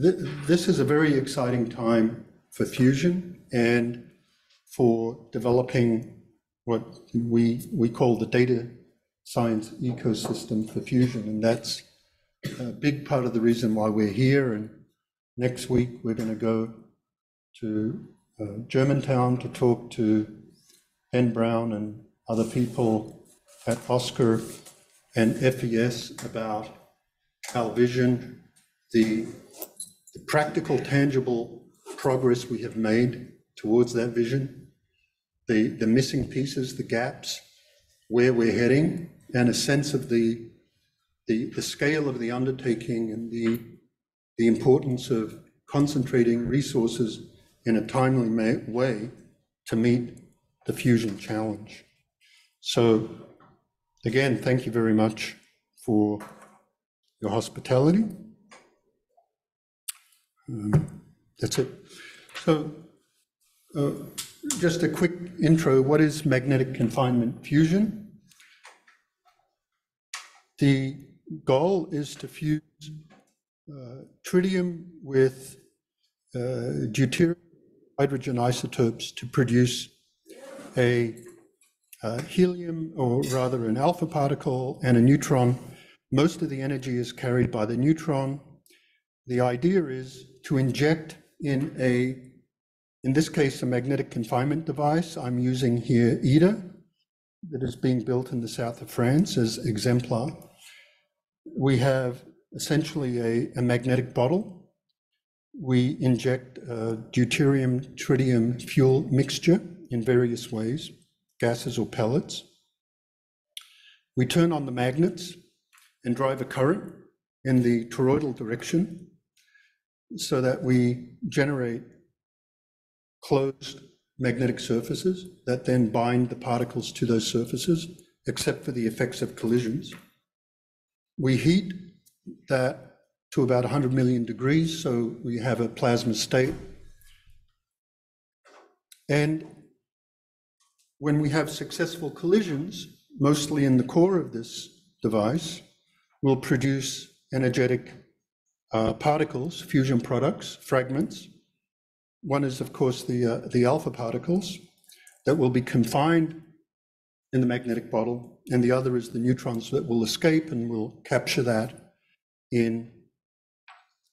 th- this is a very exciting time for fusion and for developing what we, we call the data science ecosystem for fusion. And that's a big part of the reason why we're here. And next week, we're going to go to uh, Germantown to talk to Ben Brown and other people at ASCR and FES about our vision, the, the practical, tangible progress we have made towards that vision, the, the missing pieces, the gaps, where we're heading, and a sense of the, the, the scale of the undertaking and the, the importance of concentrating resources in a timely way to meet the fusion challenge. So again, thank you very much for your hospitality. Um, That's it. So uh, just a quick intro. What is magnetic confinement fusion? The goal is to fuse uh, tritium with uh, deuterium hydrogen isotopes to produce a uh, helium, or rather an alpha particle and a neutron. Most of the energy is carried by the neutron. The idea is to inject in a, in this case, a magnetic confinement device. I'm using here ITER that is being built in the south of France as exemplar. We have essentially a, a magnetic bottle. We inject a deuterium tritium fuel mixture in various ways, gases or pellets. We turn on the magnets and drive a current in the toroidal direction so that we generate closed magnetic surfaces that then bind the particles to those surfaces, except for the effects of collisions. We heat that to about 100 million degrees, so we have a plasma state. And when we have successful collisions, mostly in the core of this device, we'll produce energetic uh, particles, fusion products, fragments. One is, of course, the, uh, the alpha particles that will be confined in the magnetic bottle, and the other is the neutrons that will escape, and we'll capture that in,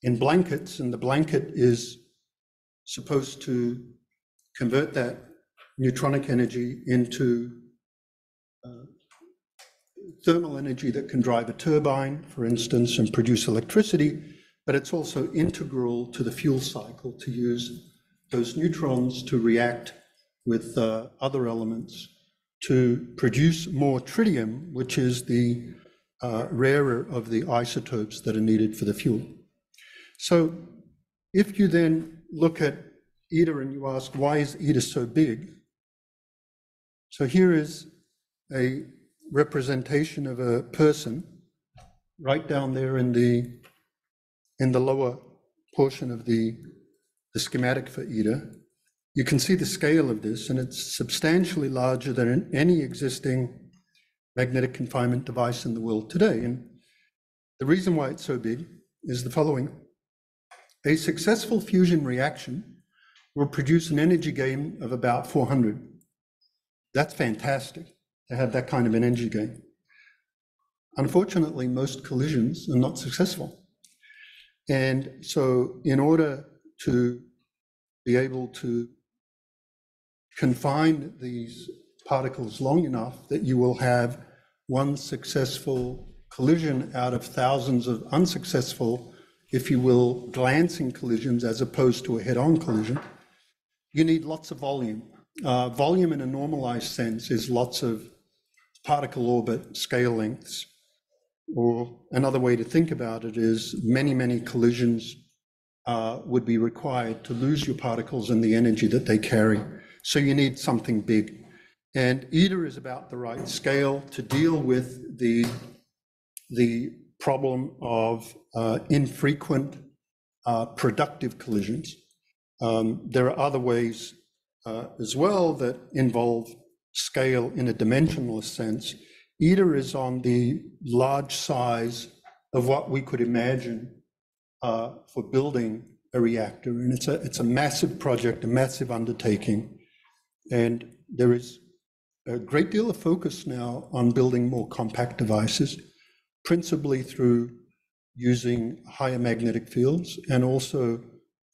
in blankets. And the blanket is supposed to convert that neutronic energy into uh, thermal energy that can drive a turbine, for instance, and produce electricity, but it's also integral to the fuel cycle to use those neutrons to react with uh, other elements to produce more tritium, which is the uh, rarer of the isotopes that are needed for the fuel. So if you then look at ITER and you ask, why is ITER so big? So here is a representation of a person right down there in the in the lower portion of the, the schematic for ITER. You can see the scale of this, and it's substantially larger than any existing magnetic confinement device in the world today. And the reason why it's so big is the following. A successful fusion reaction will produce an energy gain of about 400. That's fantastic to have that kind of an energy gain. Unfortunately, most collisions are not successful. And so in order to be able to confine these particles long enough that you will have one successful collision out of thousands of unsuccessful, if you will, glancing collisions as opposed to a head-on collision, you need lots of volume. Uh, volume in a normalized sense is lots of particle orbit scale lengths. Or another way to think about it is many, many collisions uh, would be required to lose your particles and the energy that they carry. So you need something big. And ITER is about the right scale to deal with the, the problem of uh, infrequent uh, productive collisions. Um, there are other ways uh, as well that involve scale in a dimensionless sense. ITER is on the large size of what we could imagine uh, for building a reactor. And it's a, it's a massive project, a massive undertaking. And there is a great deal of focus now on building more compact devices, principally through using higher magnetic fields and also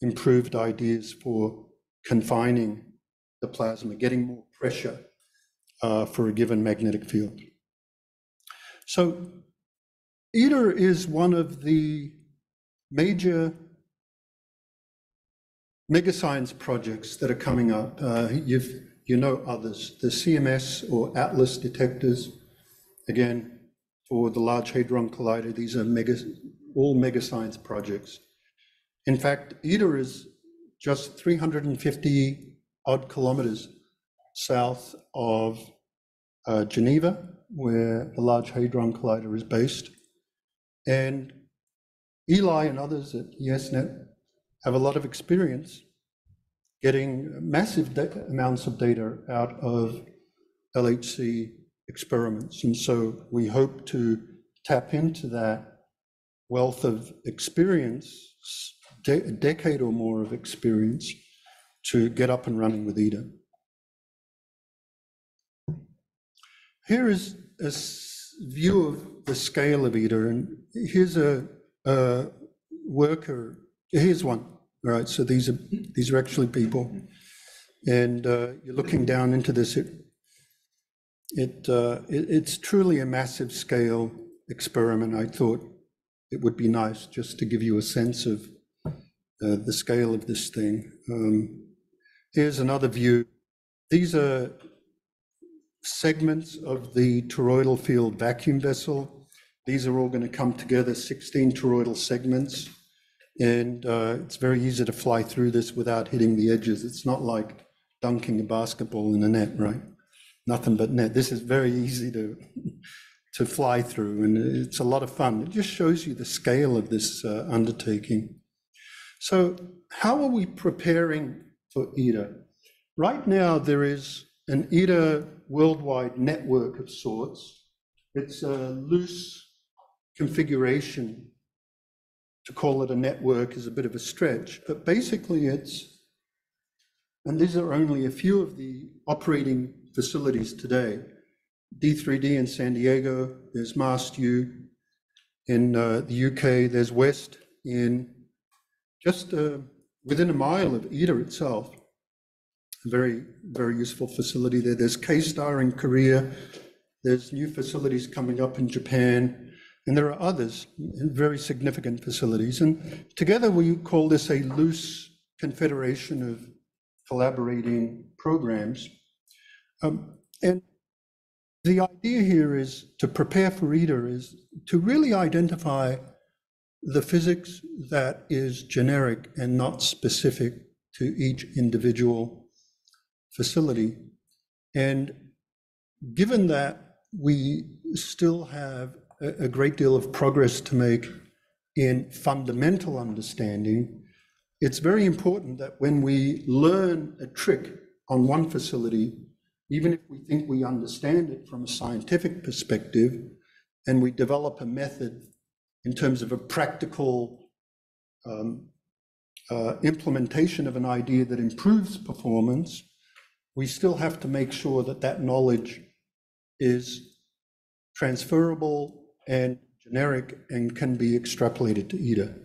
improved ideas for confining the plasma, getting more pressure uh, for a given magnetic field. So ITER is one of the major megascience projects that are coming up. Uh, you've, you know others, the CMS or ATLAS detectors, again, for the Large Hadron Collider, these are mega, all megascience projects. In fact, ITER is just 350 odd kilometers south of uh, Geneva, where the Large Hadron Collider is based. And Eli and others at ESNet have a lot of experience getting massive amounts of data out of LHC experiments. And so we hope to tap into that wealth of experience, de a decade or more of experience, to get up and running with ITER. Here is a view of the scale of ITER, and here's a, a worker. Here's one right? So these are these are actually people, and uh, you're looking down into this. It, it, uh, it, it's truly a massive scale experiment. I thought it would be nice just to give you a sense of uh, the scale of this thing. Um, here's another view. These are segments of the toroidal field vacuum vessel. These are all going to come together, 16 toroidal segments. And uh, it's very easy to fly through this without hitting the edges. It's not like dunking a basketball in a net, right? Nothing but net. This is very easy to, to fly through, and it's a lot of fun. It just shows you the scale of this uh, undertaking. So, how are we preparing for ITER? Right now, there is an ITER worldwide network of sorts. It's a loose configuration to call it a network is a bit of a stretch, but basically it's, and these are only a few of the operating facilities today. DIII-D in San Diego, there's MAST-U in uh, the UK, there's West in just uh, within a mile of ITER itself. Very, very useful facility there. There's KSTAR in Korea. There's new facilities coming up in Japan. And there are others, very significant facilities. And together we call this a loose confederation of collaborating programs. Um, and the idea here is to prepare for ITER is to really identify the physics that is generic and not specific to each individual facility. And given that we still have a great deal of progress to make in fundamental understanding, it's very important that when we learn a trick on one facility, even if we think we understand it from a scientific perspective, and we develop a method in terms of a practical um, uh, implementation of an idea that improves performance, we still have to make sure that that knowledge is transferable and generic and can be extrapolated to ITER.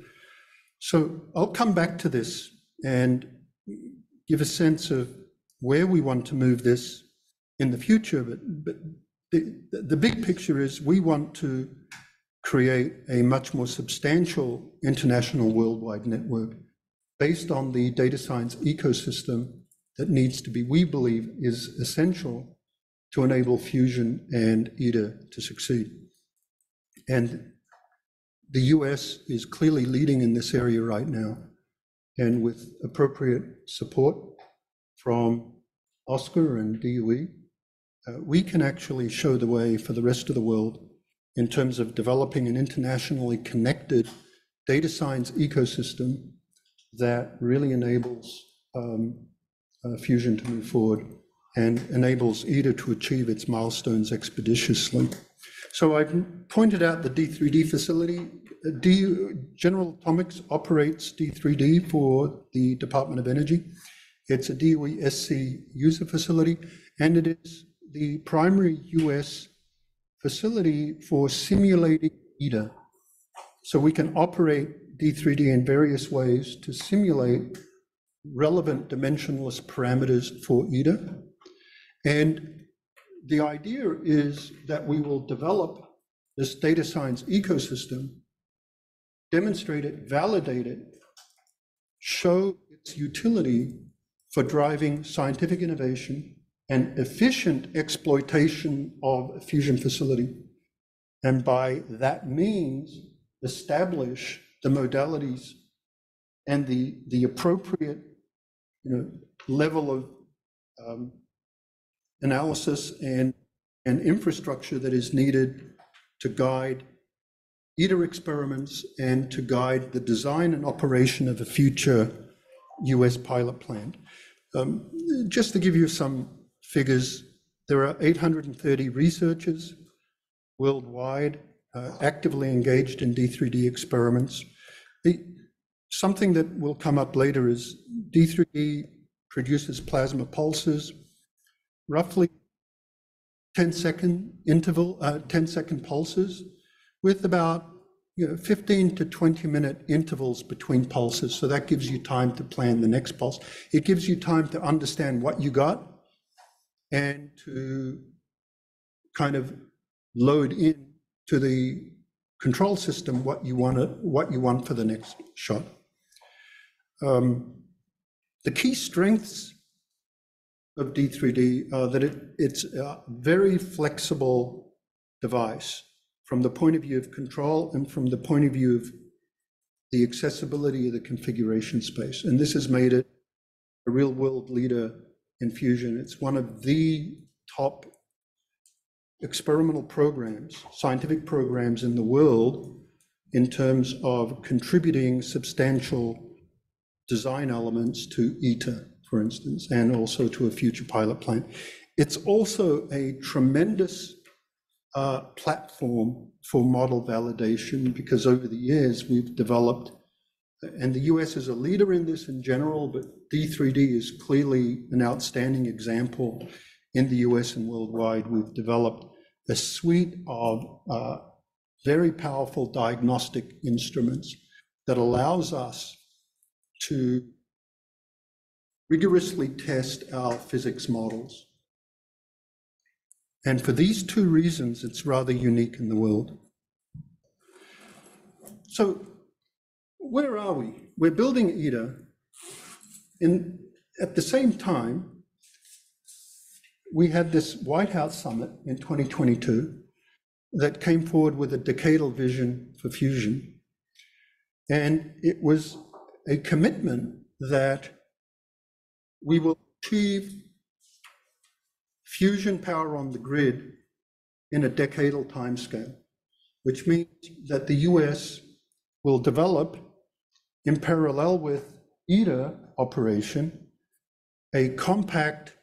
So I'll come back to this and give a sense of where we want to move this in the future. But, but the, the big picture is we want to create a much more substantial international worldwide network based on the data science ecosystem that needs to be, we believe, is essential to enable fusion and ITER to succeed. And the US is clearly leading in this area right now. And with appropriate support from ASCR and DOE, uh, we can actually show the way for the rest of the world in terms of developing an internationally connected data science ecosystem that really enables um, Fusion to move forward and enables ITER to achieve its milestones expeditiously. So I've pointed out the DIII-D facility. Uh, D, General Atomics operates DIII-D for the Department of Energy. It's a DOE SC user facility, and it is the primary US facility for simulating ITER. So we can operate DIII-D in various ways to simulate relevant dimensionless parameters for ITER. And the idea is that we will develop this data science ecosystem, demonstrate it, validate it, show its utility for driving scientific innovation and efficient exploitation of a fusion facility. And by that means, establish the modalities and the, the appropriate you know, level of um, analysis and, and infrastructure that is needed to guide ITER experiments and to guide the design and operation of a future US pilot plant. Um, just to give you some figures, there are 830 researchers worldwide uh, actively engaged in DIII-D experiments. Something that will come up later is DIII-D produces plasma pulses, roughly 10 second interval, uh, 10 second pulses with about you know, 15 to 20 minute intervals between pulses. So that gives you time to plan the next pulse. It gives you time to understand what you got and to kind of load in to the control system what you want to, what you want for the next shot. Um, the key strengths of DIII-D are that it, it's a very flexible device from the point of view of control and from the point of view of the accessibility of the configuration space. And this has made it a real world leader in fusion. It's one of the top experimental programs, scientific programs in the world in terms of contributing substantial design elements to ITER, for instance, and also to a future pilot plant. It's also a tremendous uh, platform for model validation because over the years we've developed, and the US is a leader in this in general, but DIII-D is clearly an outstanding example in the US and worldwide. We've developed a suite of uh, very powerful diagnostic instruments that allows us to rigorously test our physics models. And for these two reasons, it's rather unique in the world. So, where are we? We're building ITER. In, at the same time, we had this White House summit in 2022 that came forward with a decadal vision for fusion. And it was a commitment that we will achieve fusion power on the grid in a decadal timescale, which means that the US will develop, in parallel with ITER operation, a compact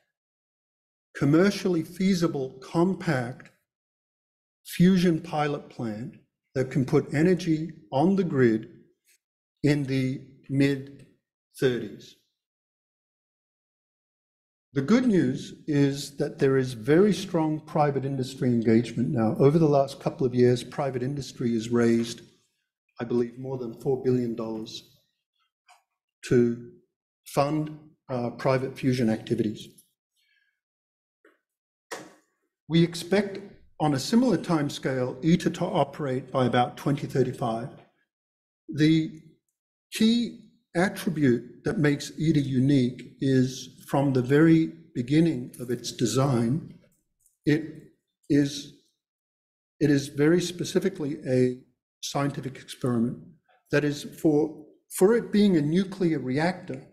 commercially feasible, compact fusion pilot plant that can put energy on the grid in the mid 30s. The good news is that there is very strong private industry engagement now. Over the last couple of years, private industry has raised, I believe, more than $4 billion to fund uh, private fusion activities. We expect on a similar timescale ITER to operate by about 2035. The key attribute that makes ITER unique is from the very beginning of its design, it is, it is very specifically a scientific experiment. That is, for, for it being a nuclear reactor,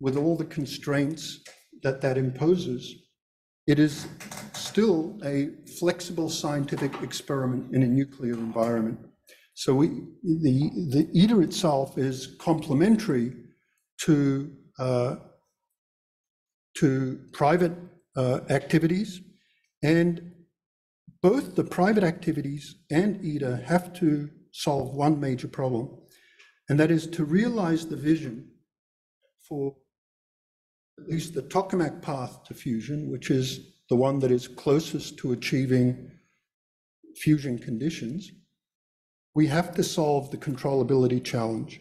with all the constraints that that imposes, it is still a flexible scientific experiment in a nuclear environment. So we, the, the ITER itself is complementary to, uh, to private uh, activities. And both the private activities and ITER have to solve one major problem, and that is to realize the vision for at least the tokamak path to fusion, which is the one that is closest to achieving fusion conditions, we have to solve the controllability challenge.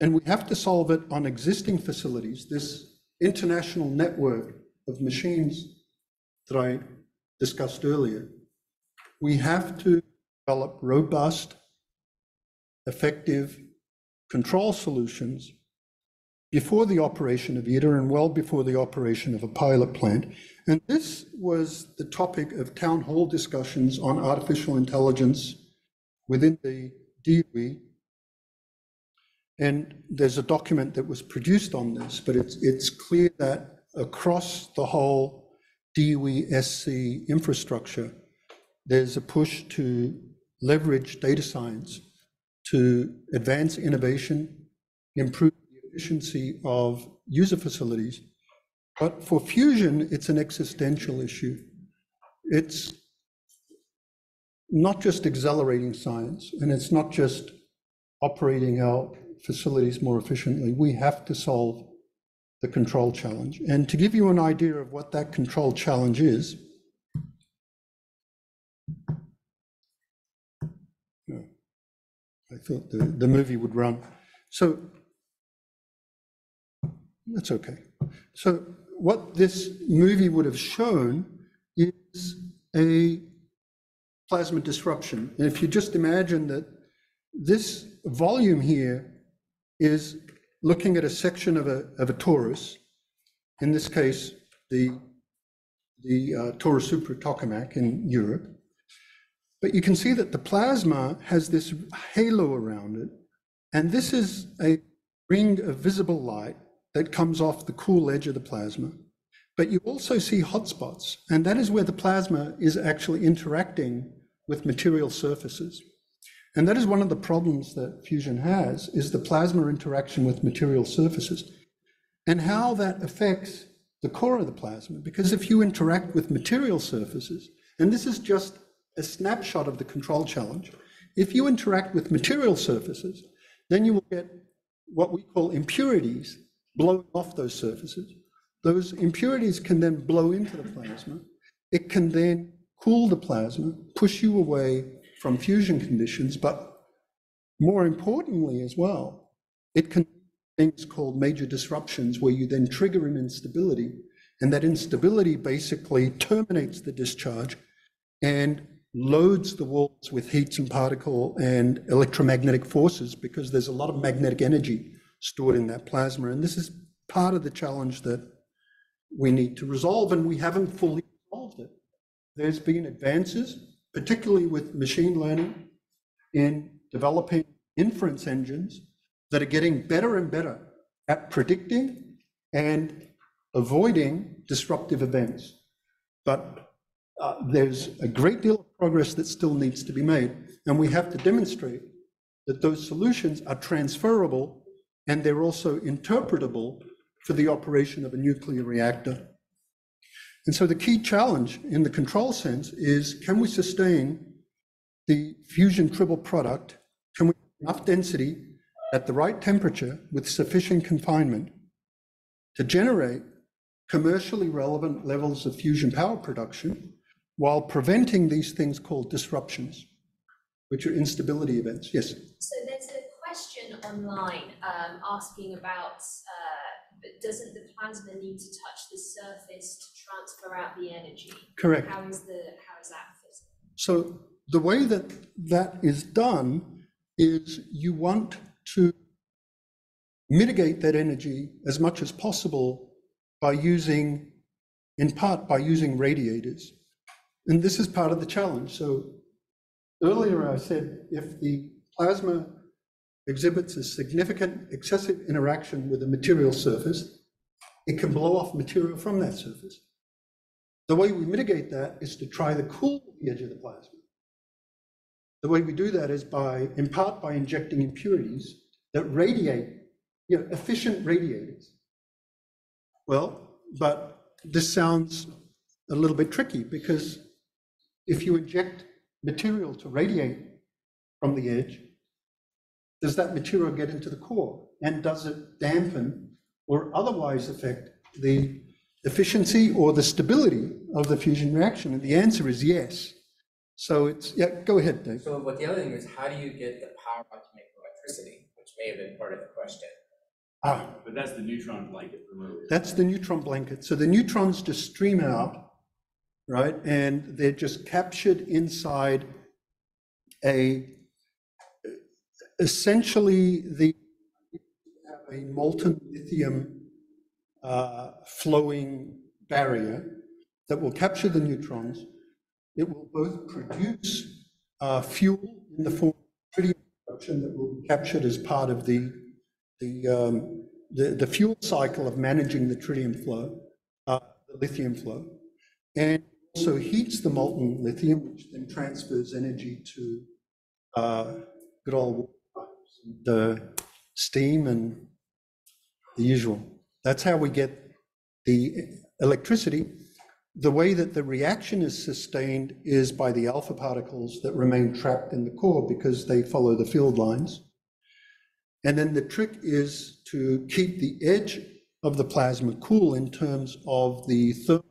And we have to solve it on existing facilities, this international network of machines that I discussed earlier. We have to develop robust, effective control solutions before the operation of ITER and well before the operation of a pilot plant. And this was the topic of town hall discussions on artificial intelligence within the DOE. And there's a document that was produced on this, but it's, it's clear that across the whole DOE SC infrastructure, there's a push to leverage data science to advance innovation, improve the efficiency of user facilities. But for fusion, it's an existential issue. It's not just accelerating science, and it's not just operating our facilities more efficiently. We have to solve the control challenge. And to give you an idea of what that control challenge is, I thought the, the movie would run. So that's okay. So what this movie would have shown is a plasma disruption. And if you just imagine that this volume here is looking at a section of a, of a torus, in this case, the, the uh, Tore Supra tokamak in Europe. But you can see that the plasma has this halo around it. And this is a ring of visible light that comes off the cool edge of the plasma. But you also see hotspots, and that is where the plasma is actually interacting with material surfaces. And that is one of the problems that fusion has, is the plasma interaction with material surfaces and how that affects the core of the plasma. Because if you interact with material surfaces, and this is just a snapshot of the control challenge. If you interact with material surfaces, then you will get what we call impurities blowing off those surfaces. Those impurities can then blow into the plasma. It can then cool the plasma, push you away from fusion conditions, but more importantly as well, it can things called major disruptions where you then trigger an instability, and that instability basically terminates the discharge and loads the walls with heats and particle and electromagnetic forces because there's a lot of magnetic energy stored in that plasma. And this is part of the challenge that we need to resolve, and we haven't fully resolved it. There's been advances, particularly with machine learning, in developing inference engines that are getting better and better at predicting and avoiding disruptive events. But uh, there's a great deal of progress that still needs to be made. And we have to demonstrate that those solutions are transferable and they're also interpretable for the operation of a nuclear reactor. And so the key challenge in the control sense is can we sustain the fusion triple product? Can we have enough density at the right temperature with sufficient confinement to generate commercially relevant levels of fusion power production while preventing these things called disruptions, which are instability events. Yes? So there's a question online um, asking about, uh, doesn't the plasma need to touch the surface to transfer out the energy? Correct. How is the, how is that feasible? So the way that that is done is you want to mitigate that energy as much as possible by using, in part, by using radiators. And this is part of the challenge. So earlier I said if the plasma exhibits a significant excessive interaction with a material surface, it can blow off material from that surface. The way we mitigate that is to try to cool the edge of the plasma. The way we do that is by, in part, by injecting impurities that radiate, you know, efficient radiators. Well, but this sounds a little bit tricky because if you inject material to radiate from the edge, does that material get into the core? And does it dampen or otherwise affect the efficiency or the stability of the fusion reaction? And the answer is yes. So it's, yeah, go ahead, Dave. So, but the other thing is, how do you get the power to make electricity, which may have been part of the question? Ah, But that's the neutron blanket removed. that's the neutron blanket. So the neutrons just stream out, right? And they're just captured inside a, essentially the, have a molten lithium uh, flowing barrier that will capture the neutrons. It will both produce uh, fuel in the form of tritium that will be captured as part of the, the, um, the, the fuel cycle of managing the tritium flow, uh, the lithium flow, and also heats the molten lithium, which then transfers energy to uh, good old the steam and the usual. That's how we get the electricity. The way that the reaction is sustained is by the alpha particles that remain trapped in the core because they follow the field lines. And then the trick is to keep the edge of the plasma cool in terms of the thermal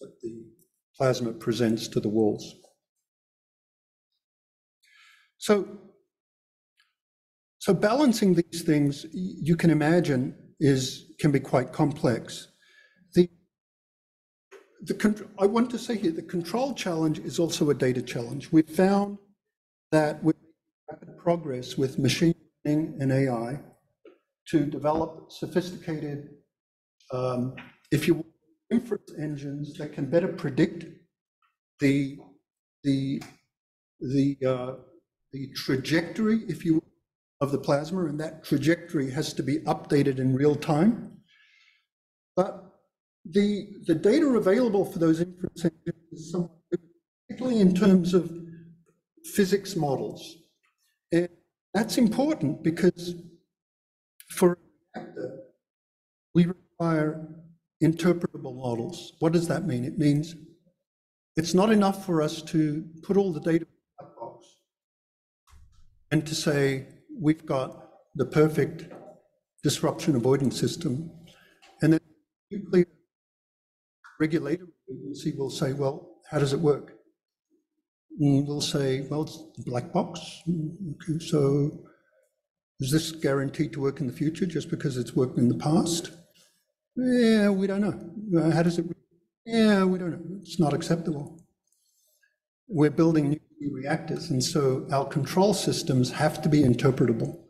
that the plasma presents to the walls. So, so balancing these things, you can imagine, is can be quite complex. The the I want to say here, the control challenge is also a data challenge. We've found that with rapid progress with machine learning and AI to develop sophisticated, um, if you will, inference engines that can better predict the the the uh, the trajectory, if you will, of the plasma, and that trajectory has to be updated in real time. But the, the data available for those inference engines is somewhat particularly in terms of physics models. And that's important because for a reactor, we require interpretable models. What does that mean? It means it's not enough for us to put all the data in a black box and to say, we've got the perfect disruption avoidance system. And then nuclear regulatory agency will say, well, how does it work? And we'll say, well, it's a black box. Okay, so is this guaranteed to work in the future just because it's worked in the past? Yeah, we don't know. How does it? Yeah, we don't know. It's not acceptable. We're building nuclear reactors, and so our control systems have to be interpretable.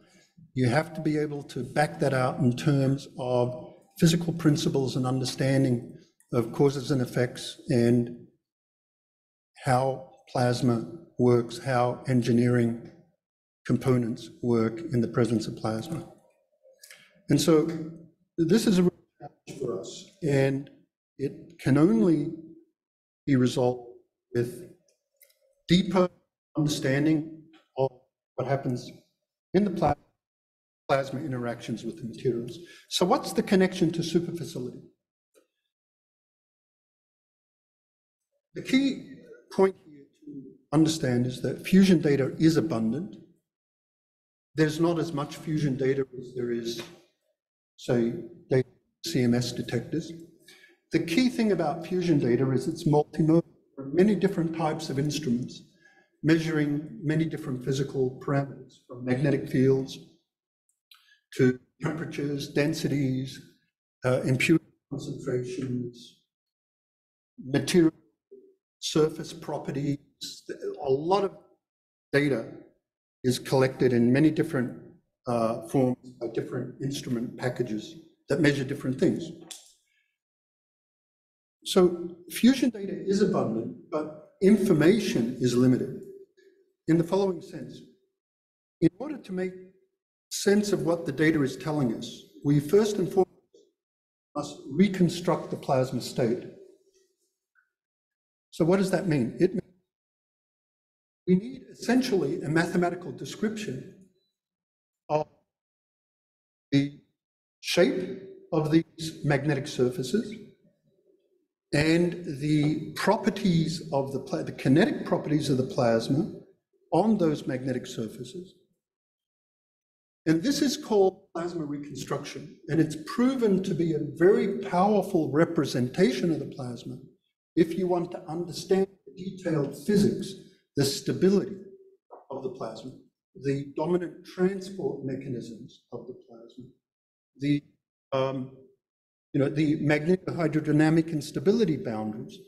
You have to be able to back that out in terms of physical principles and understanding of causes and effects and how plasma works, how engineering components work in the presence of plasma. And so this is a real challenge for us, and it can only be resolved with deeper understanding of what happens in the pla- plasma interactions with the materials. So what's the connection to superfacility? The key point here to understand is that fusion data is abundant. There's not as much fusion data as there is, say, data CMS detectors. The key thing about fusion data is it's multimodal. Many different types of instruments measuring many different physical parameters, from magnetic fields to temperatures, densities, uh, impurity concentrations, material surface properties. A lot of data is collected in many different uh, forms by different instrument packages that measure different things. So fusion data is abundant, but information is limited in the following sense. In order to make sense of what the data is telling us, we first and foremost must reconstruct the plasma state. So what does that mean? It means we need essentially a mathematical description of the shape of these magnetic surfaces, and the properties of the, the kinetic properties of the plasma on those magnetic surfaces. And this is called plasma reconstruction, and it's proven to be a very powerful representation of the plasma if you want to understand the detailed physics, the stability of the plasma, the dominant transport mechanisms of the plasma, the, um, you know, the magnetohydrodynamic instability boundaries,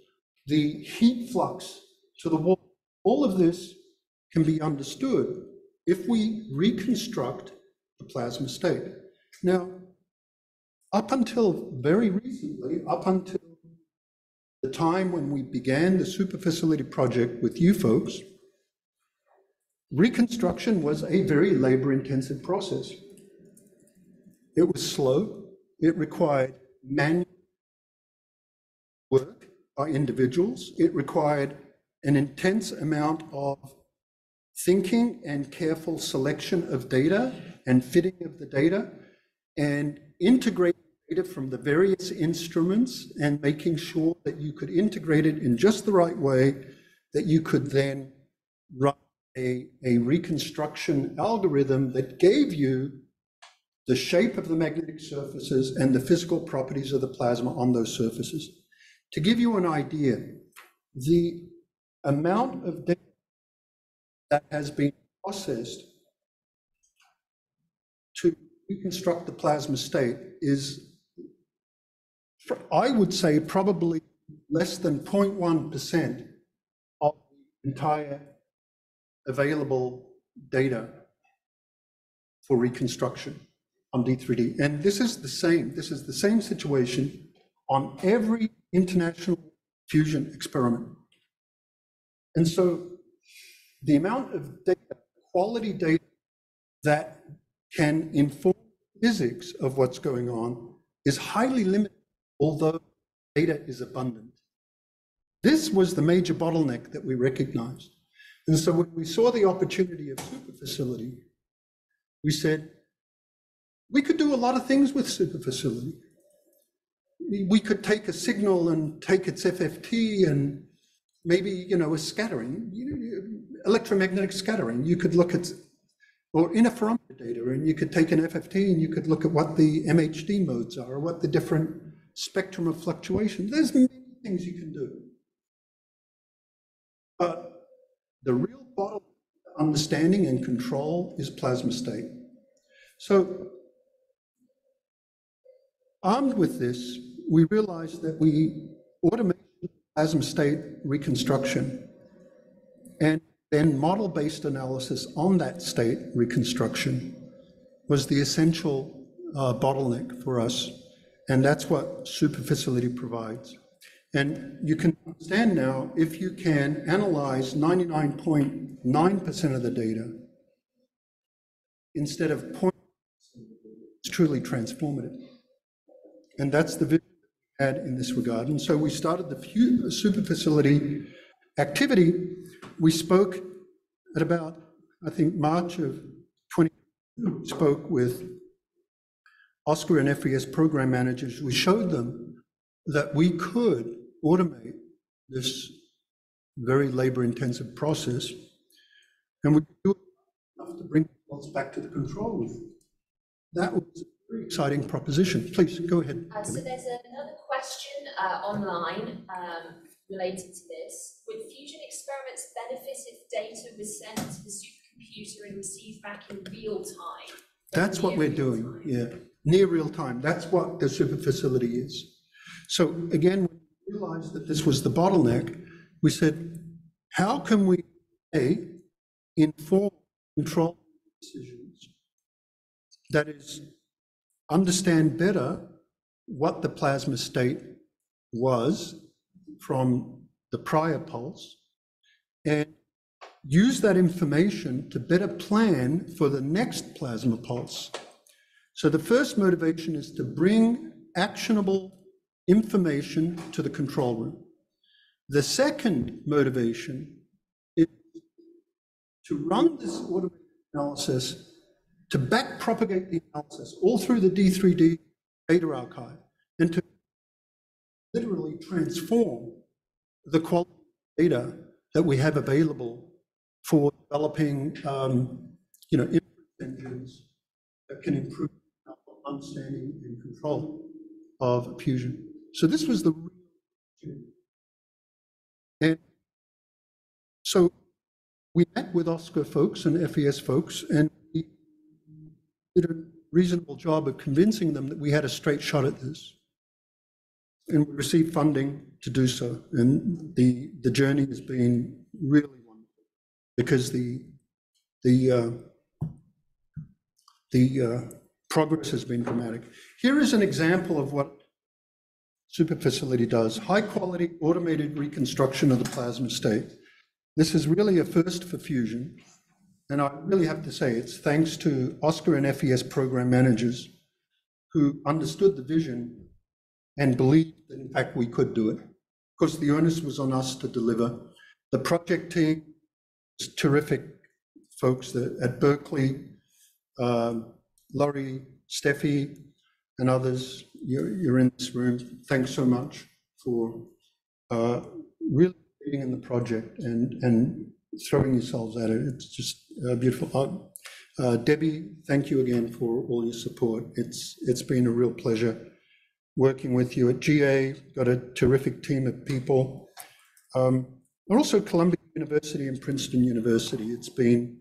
the heat flux to the wall. All of this can be understood if we reconstruct the plasma state. Now, up until very recently, up until the time when we began the superfacility project with you folks, reconstruction was a very labor-intensive process. It was slow. It required manual work by individuals. It required an intense amount of thinking and careful selection of data and fitting of the data and integrating data from the various instruments and making sure that you could integrate it in just the right way that you could then run a, a reconstruction algorithm that gave you the shape of the magnetic surfaces and the physical properties of the plasma on those surfaces. To give you an idea, the amount of data that has been processed to reconstruct the plasma state is, I would say, probably less than 0.1% of the entire available data for reconstruction on DIII-D. And this is the same, this is the same situation on every international fusion experiment. And so the amount of data, quality data that can inform physics of what's going on is highly limited, although data is abundant. This was the major bottleneck that we recognized. And so when we saw the opportunity of superfacility, we said, we could do a lot of things with superfacility. We we could take a signal and take its FFT and maybe, you know, a scattering, electromagnetic scattering. You could look at, or interferometer data, and you could take an FFT and you could look at what the MHD modes are, or what the different spectrum of fluctuation. There's many things you can do. But the real bottom understanding and control is plasma state. So armed with this, we realized that we automated plasma state reconstruction and then model-based analysis on that state reconstruction was the essential uh, bottleneck for us. And that's what superfacility provides. And you can understand now, if you can analyze 99.9% of the data instead of 0., it's truly transformative. And that's the vision we had in this regard. And so we started the super facility activity. We spoke at about, I think, March of 20, we spoke with ASCR and FES program managers. We showed them that we could automate this very labor-intensive process, and we do enough to bring results back to the control room. That was very exciting proposition. Please, go ahead. Uh, so there's another question uh, online um, related to this. Would fusion experiments benefit if data was sent to the supercomputer and received back in real time? That's what we're doing, yeah, near real time. That's what the super facility is. So again, we realized that this was the bottleneck, we said, how can we, A, inform, control decisions? That is, understand better what the plasma state was from the prior pulse and use that information to better plan for the next plasma pulse. So the first motivation is to bring actionable information to the control room. The second motivation is to run this automated analysis, to back propagate the analysis all through the DIII-D data archive, and to literally transform the quality data that we have available for developing, um, you know, engines that can improve our understanding and control of fusion. So this was the and so we met with ASCR folks and FES folks, and did a reasonable job of convincing them that we had a straight shot at this. And we received funding to do so. And the, the journey has been really wonderful because the, the, uh, the uh, progress has been dramatic. Here is an example of what Super Facility does. High-quality automated reconstruction of the plasma state. This is really a first for Fusion. And I really have to say, it's thanks to ASCR and FES program managers who understood the vision and believed that in fact we could do it. Of course, the onus was on us to deliver. The project team is terrific folks that- at Berkeley, um, Laurie, Stephey, and others, you're, you're in this room. Thanks so much for uh, really being in the project and, and throwing yourselves at it. It's just uh, beautiful. Uh, uh, Debbie, thank you again for all your support. It's, it's been a real pleasure working with you at GA, got a terrific team of people. Um, and also Columbia University and Princeton University. It's been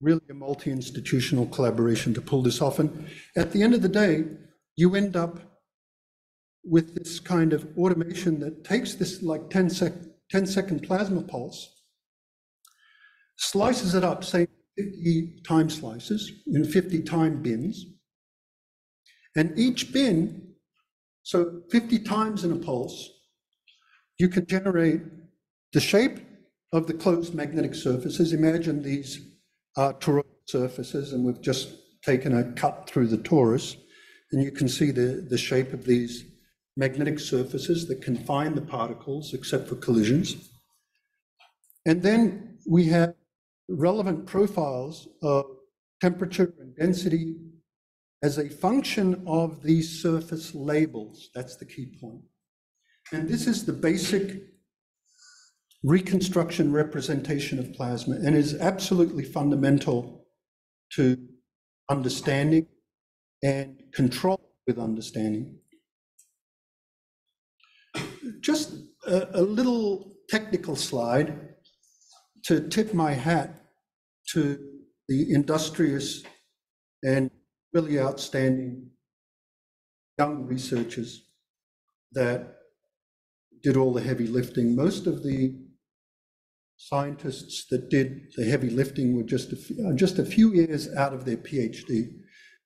really a multi-institutional collaboration to pull this off. And at the end of the day, you end up with this kind of automation that takes this like 10 sec, 10 second plasma pulse, slices it up, say 50 time slices in 50 time bins. And each bin, so 50 times in a pulse, you can generate the shape of the closed magnetic surfaces. Imagine these are toroidal surfaces, and we've just taken a cut through the torus, and you can see the, the shape of these magnetic surfaces that confine the particles except for collisions. And then we have relevant profiles of temperature and density as a function of these surface labels. That's the key point. And this is the basic reconstruction representation of plasma and is absolutely fundamental to understanding and control with understanding. Just a, a little technical slide to tip my hat to the industrious and really outstanding young researchers that did all the heavy lifting. Most of the scientists that did the heavy lifting were just a few, uh, just a few years out of their PhD.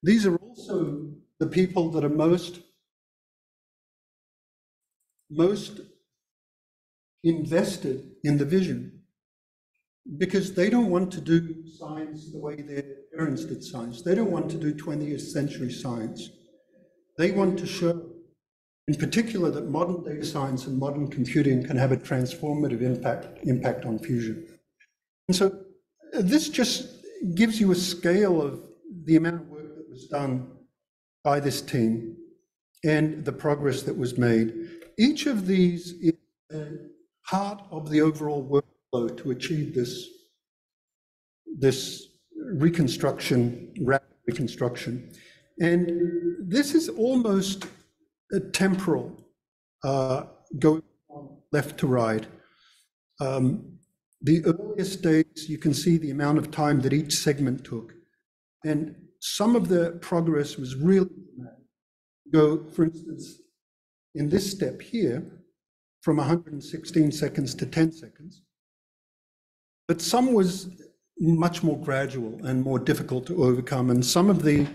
These are also the people that are most most invested in the vision because they don't want to do science the way their parents did science. They don't want to do 20th century science. They want to show, in particular, that modern data science and modern computing can have a transformative impact, impact on fusion. And so this just gives you a scale of the amount of work that was done by this team and the progress that was made. Each of these is part of the overall workflow to achieve this, this reconstruction, rapid reconstruction. And this is almost a temporal, uh, going left to right. Um, the earliest days, you can see the amount of time that each segment took. And some of the progress was really. Go, for instance, in this step here, from 116 seconds to 10 seconds. But some was much more gradual and more difficult to overcome. And some of the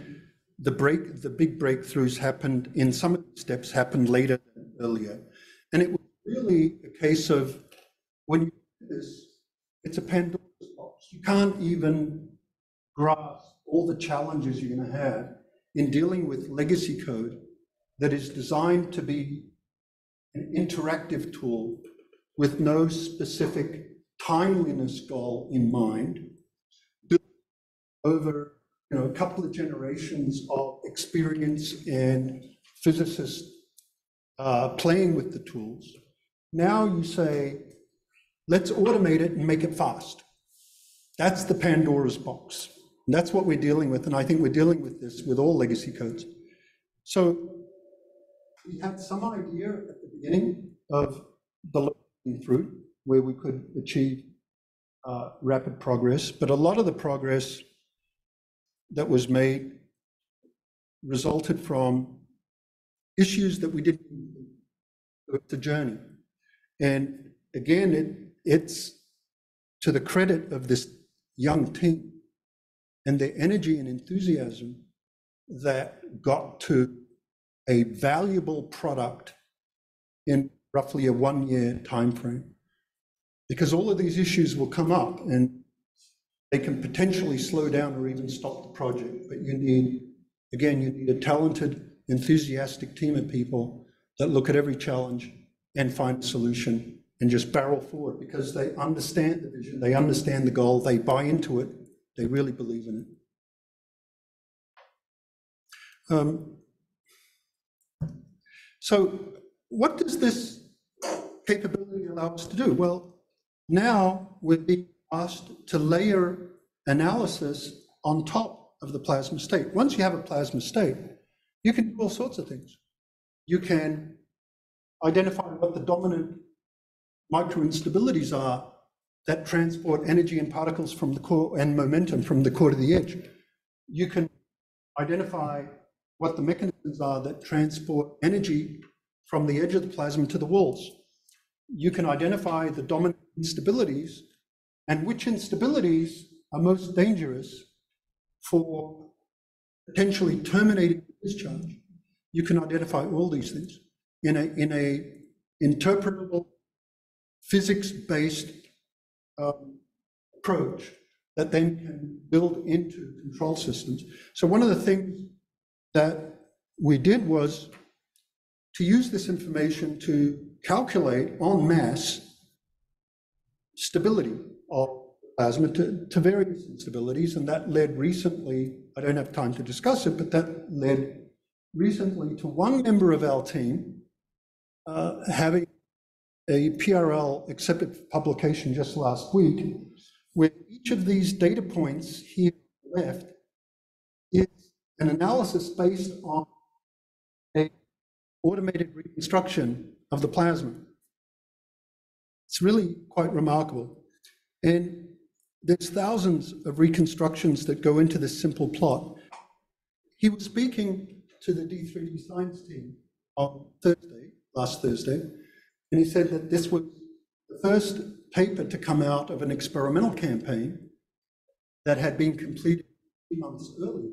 the break, the big breakthroughs happened in some of the steps happened later than earlier. And it was really a case of when you do this, it's a Pandora's box. You can't even grasp all the challenges you're going to have in dealing with legacy code that is designed to be an interactive tool with no specific timeliness goal in mind, over you know, a couple of generations of experience and physicists uh, playing with the tools. Now you say, let's automate it and make it fast. That's the Pandora's box. And that's what we're dealing with, and I think we're dealing with this with all legacy codes. So we had some idea at the beginning of the low-hanging fruit where we could achieve uh, rapid progress, but a lot of the progress that was made resulted from issues that we didn't. A journey, and again, it it's to the credit of this young team and their energy and enthusiasm that got to a valuable product in roughly a one-year timeframe. Because all of these issues will come up and they can potentially slow down or even stop the project. But you need, again, you need a talented, enthusiastic team of people that look at every challenge and find a solution and just barrel forward because they understand the vision, they understand the goal, they buy into it, they really believe in it. Um, so what does this capability allow us to do? Well, now we're being asked to layer analysis on top of the plasma state. Once you have a plasma state, you can do all sorts of things. You can identify what the dominant microinstabilities are that transport energy and particles from the core and momentum from the core to the edge. You can identify what the mechanisms are that transport energy from the edge of the plasma to the walls. You can identify the dominant instabilities and which instabilities are most dangerous for potentially terminating discharge. You can identify all these things in a, in a interpretable, physics-based um, approach that then can build into control systems. So one of the things that we did was to use this information to calculate en masse stability of plasma to, to various instabilities, and that led recently, I don't have time to discuss it, but that led recently to one member of our team uh, having a PRL accepted publication just last week, where each of these data points here left is an analysis based on a automated reconstruction of the plasma. It's really quite remarkable. And there's thousands of reconstructions that go into this simple plot. He was speaking to the DIII-D science team on Thursday, last Thursday, and he said that this was the first paper to come out of an experimental campaign that had been completed three months earlier.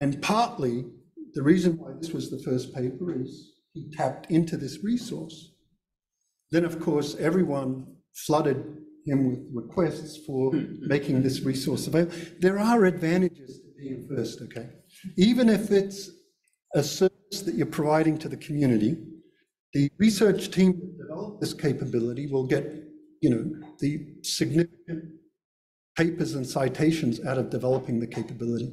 And partly the reason why this was the first paper is he tapped into this resource. Then, of course, everyone flooded him with requests for making this resource available. There are advantages to being first, okay? Even if it's a service that you're providing to the community, the research team that developed this capability will get, you know, the significant papers and citations out of developing the capability.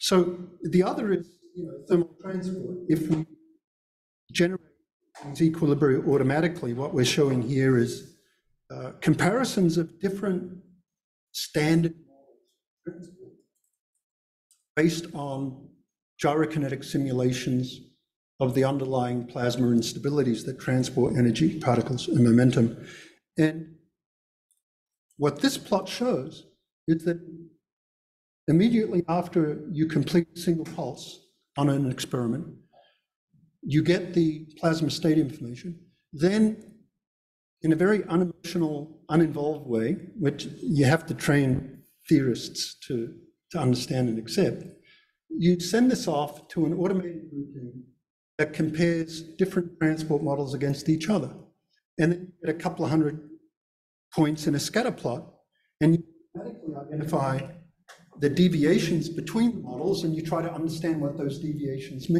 So the other is, you know, thermal transport. If we generate equilibria automatically, what we're showing here is uh, comparisons of different standard models based on gyrokinetic simulations of the underlying plasma instabilities that transport energy, particles, and momentum. And what this plot shows is that immediately after you complete a single pulse on an experiment, you get the plasma state information. Then, in a very unemotional, uninvolved way, which you have to train theorists to, to understand and accept, you send this off to an automated routine that compares different transport models against each other. And then you get a couple of hundred points in a scatter plot, and you automatically identify the deviations between the models, and you try to understand what those deviations mean.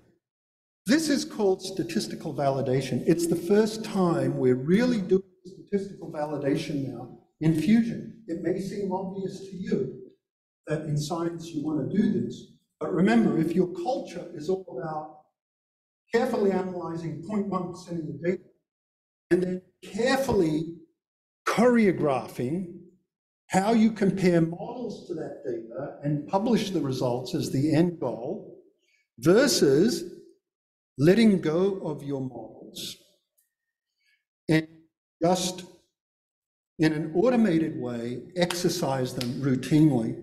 This is called statistical validation. It's the first time we're really doing statistical validation now in fusion. It may seem obvious to you that in science you want to do this, but remember, if your culture is all about carefully analyzing 0.1% of the data, and then carefully choreographing how you compare models to that data and publish the results as the end goal versus letting go of your models and just in an automated way exercise them routinely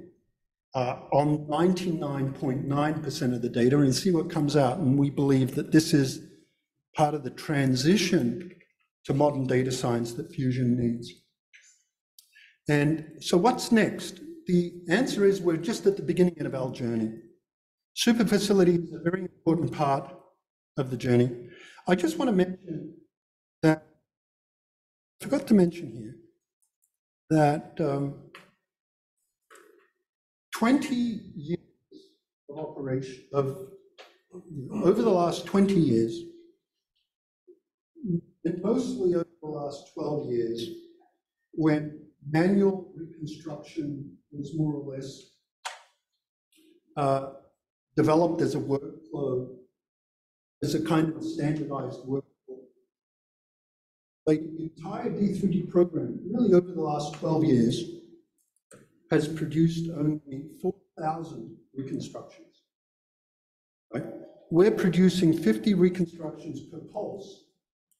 uh, on 99.9% of the data and see what comes out. And we believe that this is part of the transition to modern data science that Fusion needs. And so what's next? The answer is we're just at the beginning of our journey. Super facility is a very important part of the journey. I just want to mention that, I forgot to mention here, that um, 20 years of operation, of, over the last 20 years, and mostly over the last 12 years, when manual reconstruction was more or less uh, developed as a workflow, as a kind of standardized workflow. Like the entire DIII-D program, really over the last 12 years, has produced only 4,000 reconstructions. Right? We're producing 50 reconstructions per pulse.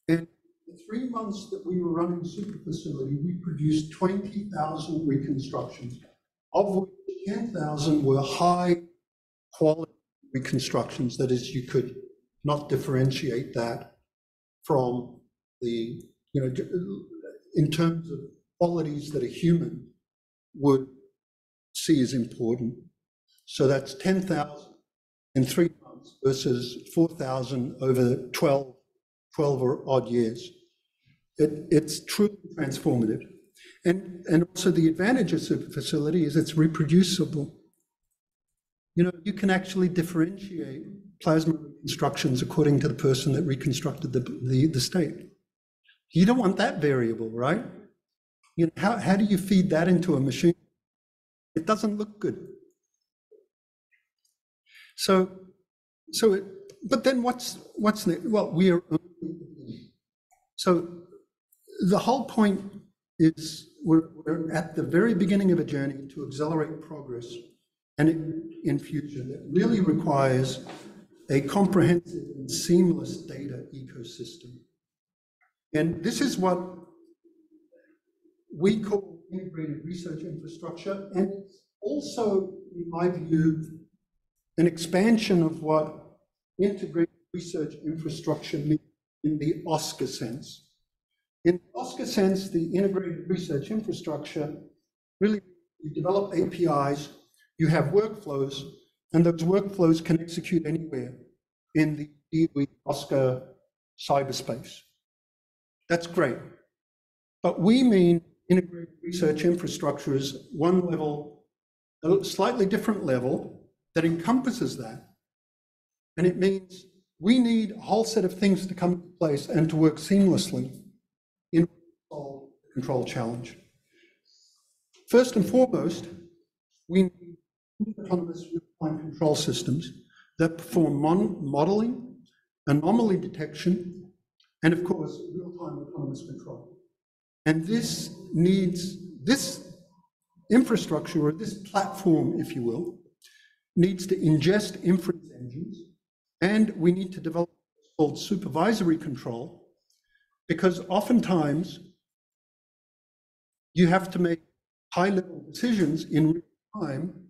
And the three months that we were running super facility, we produced 20,000 reconstructions, of which 10,000 were high quality reconstructions. That is, you could not differentiate that from the, you know, in terms of qualities that a human would see as important. So that's 10,000 in three months versus 4,000 over 12, 12 or odd years. It, it's truly transformative. And, and also the advantage of super facility is it's reproducible. You know, you can actually differentiate plasma reconstructions according to the person that reconstructed the, the, the state. You don't want that variable, right? You know, how, how do you feed that into a machine? It doesn't look good. So, so, it, but then what's, what's the, well, we are, so the whole point is we're, we're at the very beginning of a journey to accelerate progress and in, in future that really requires a comprehensive and seamless data ecosystem. And this is what we call integrated research infrastructure, and it's also, in my view, an expansion of what integrated research infrastructure means in the ASCR sense. In the ASCR sense, the integrated research infrastructure really you develop APIs, you have workflows, and those workflows can execute anywhere in the DOE ASCR cyberspace. That's great. But we mean integrated research infrastructure is one level, a slightly different level that encompasses that. And it means we need a whole set of things to come into place and to work seamlessly in the control challenge. First and foremost, we need autonomous real-time control systems that perform mon- modeling, anomaly detection, and of course, real-time autonomous control. And this needs, this infrastructure or this platform, if you will, needs to ingest inference engines, and we need to develop what's called supervisory control, because oftentimes you have to make high-level decisions in real time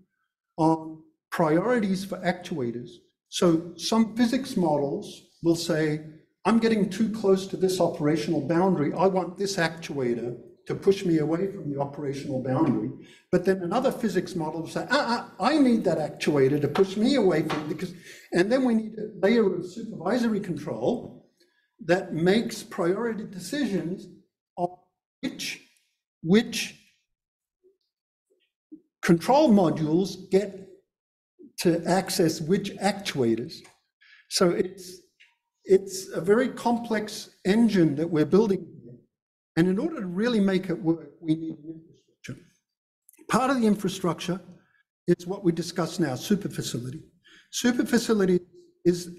on priorities for actuators. So some physics models will say, I'm getting too close to this operational boundary. I want this actuator to push me away from the operational boundary. But then another physics model will say, ah, ah, I need that actuator to push me away from because, and then we need a layer of supervisory control that makes priority decisions on which, which control modules get to access which actuators. So it's, it's a very complex engine that we're building. And in order to really make it work, we need infrastructure. Part of the infrastructure is what we discuss now, super facility. Super facility is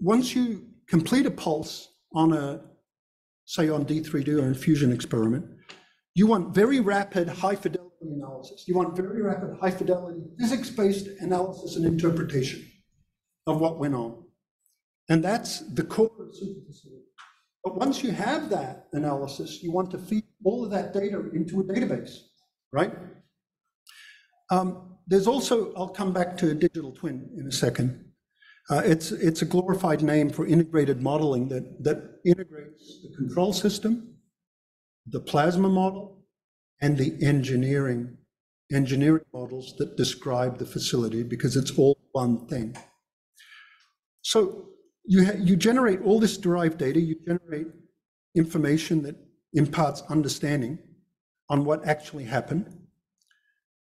once you complete a pulse on a, say on DIII-D or a fusion experiment, you want very rapid high fidelity analysis. You want very rapid high fidelity physics-based analysis and interpretation of what went on. And that's the core of superfacility. But once you have that analysis, you want to feed all of that data into a database, right? Um, there's also, I'll come back to a digital twin in a second. Uh, it's, it's a glorified name for integrated modeling that, that integrates the control system, the plasma model, and the engineering, engineering models that describe the facility because it's all one thing. So you, you generate all this derived data, you generate information that imparts understanding on what actually happened.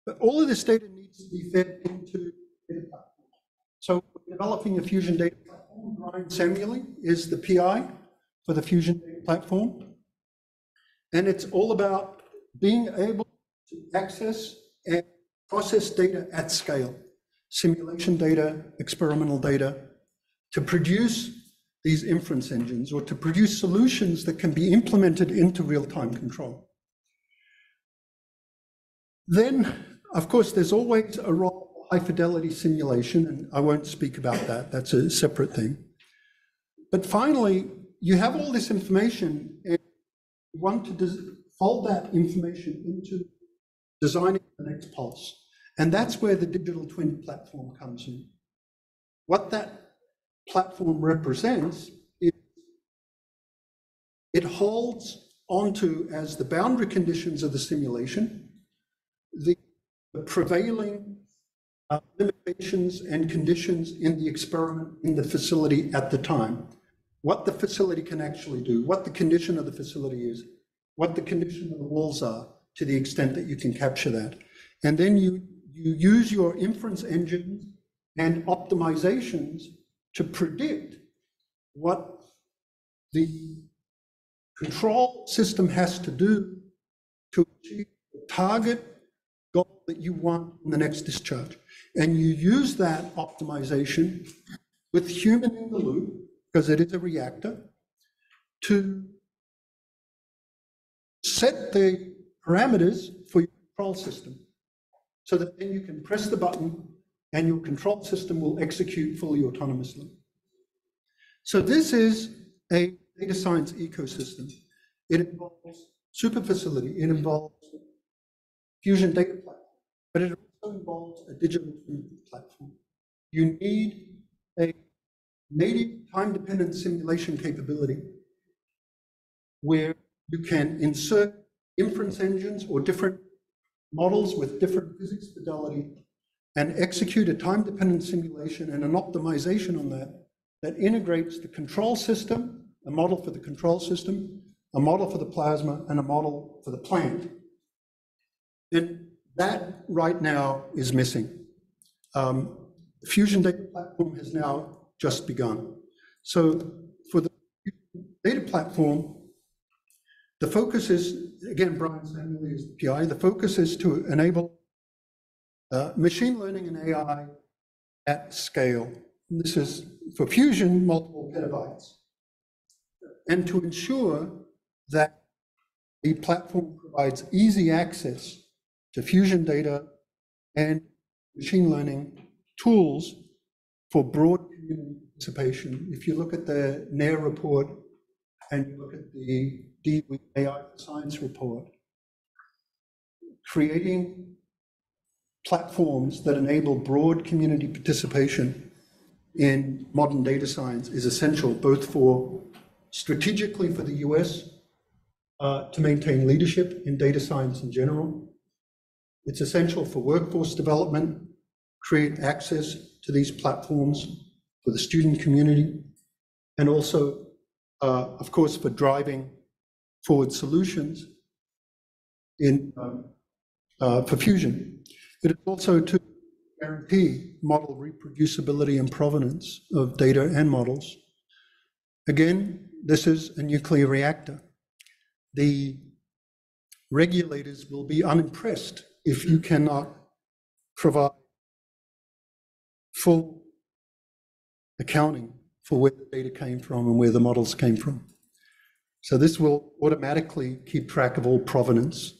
But all of this data needs to be fed into. So developing a Fusion data platform. Brian Sammuli is the PI for the Fusion data platform. And it's all about being able to access and process data at scale, simulation data, experimental data, to produce these inference engines or to produce solutions that can be implemented into real-time control. Then, of course, there's always a role high fidelity simulation, and I won't speak about that, that's a separate thing. But finally, you have all this information and you want to fold that information into designing the next pulse. And that's where the digital twin platform comes in. What that platform represents is it holds onto as the boundary conditions of the simulation the prevailing uh, limitations and conditions in the experiment in the facility at the time. What the facility can actually do, what the condition of the facility is, what the condition of the walls are to the extent that you can capture that. And then you, you use your inference engines and optimizations to predict what the control system has to do to achieve the target goal that you want in the next discharge. And you use that optimization with human in the loop, because it is a reactor, to set the parameters for your control system. So that then you can press the button and your control system will execute fully autonomously. So this is a data science ecosystem. It involves super facility, it involves fusion data platform, but it also involves a digital platform. You need a native time-dependent simulation capability where you can insert inference engines or different models with different physics fidelity and execute a time-dependent simulation and an optimization on that that integrates the control system, a model for the control system, a model for the plasma, and a model for the plant. And that right now is missing. Um, the Fusion Data Platform has now just begun. So for the data platform, the focus is, again, Brian Sammuli is the PI, the focus is to enable uh, machine learning and AI at scale. And This is for Fusion, multiple petabytes. And to ensure that the platform provides easy access to Fusion data and machine learning tools for broad participation. If you look at the NAIR report and you look at the DOE AI Science report, creating platforms that enable broad community participation in modern data science is essential, both for strategically for the US uh, to maintain leadership in data science in general. It's essential for workforce development, create access to these platforms for the student community, and also, uh, of course, for driving forward solutions in um, uh, for fusion. It is also to guarantee model reproducibility and provenance of data and models. Again, this is a nuclear reactor. The regulators will be unimpressed if you cannot provide full accounting for where the data came from and where the models came from. So this will automatically keep track of all provenance.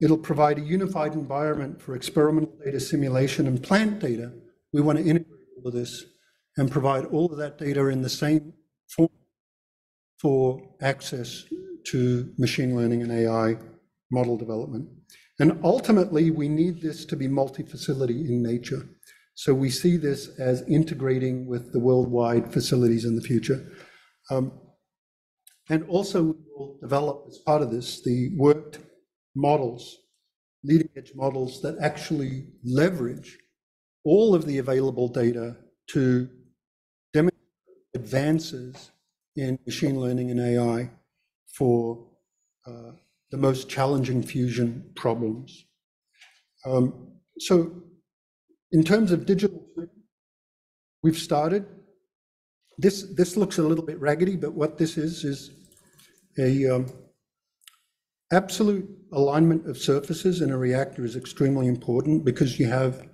It'll provide a unified environment for experimental data simulation and plant data. We want to integrate all of this and provide all of that data in the same form for access to machine learning and AI model development. And ultimately, we need this to be multi-facility in nature. So we see this as integrating with the worldwide facilities in the future. Um, and also, we will develop as part of this the worked models, leading edge models that actually leverage all of the available data to demonstrate advances in machine learning and AI for uh, the most challenging fusion problems. Um, so in terms of digital we've started. This, this looks a little bit raggedy, but what this is, is a um, absolute alignment of surfaces in a reactor is extremely important because you have